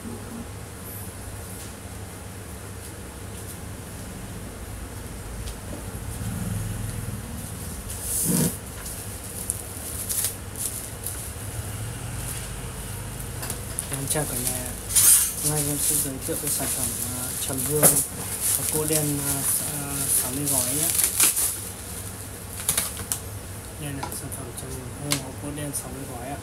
Em chào cả nhà. Hôm nay em sẽ giới thiệu cái sản phẩm à, uh, trầm hương và cô đen à, à, sáu mươi gói nhé. Đây là sản phẩm trầm hương và cô đen 60 gói ạ.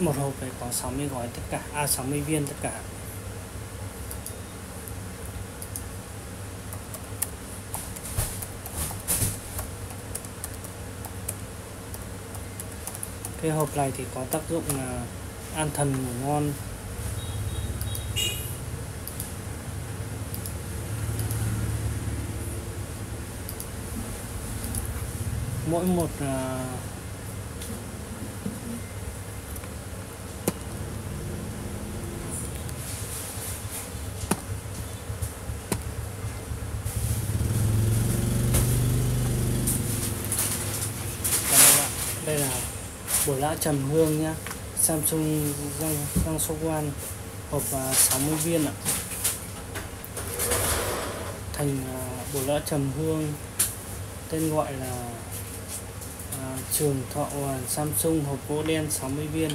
Một hộp này có 60 gói tất cả, à 60 viên tất cả. Cái hộp này thì có tác dụng là an thần ngủ ngon. Mỗi một uh, đây là bột lã trầm hương nhá. Samsung răng răng số quan hộp à, 60 viên ạ. Thành à, buổi bột lã trầm hương tên gọi là à, trường thọ à, Samsung hộp gỗ đen 60 viên.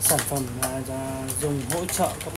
Sản phẩm là dùng hỗ trợ các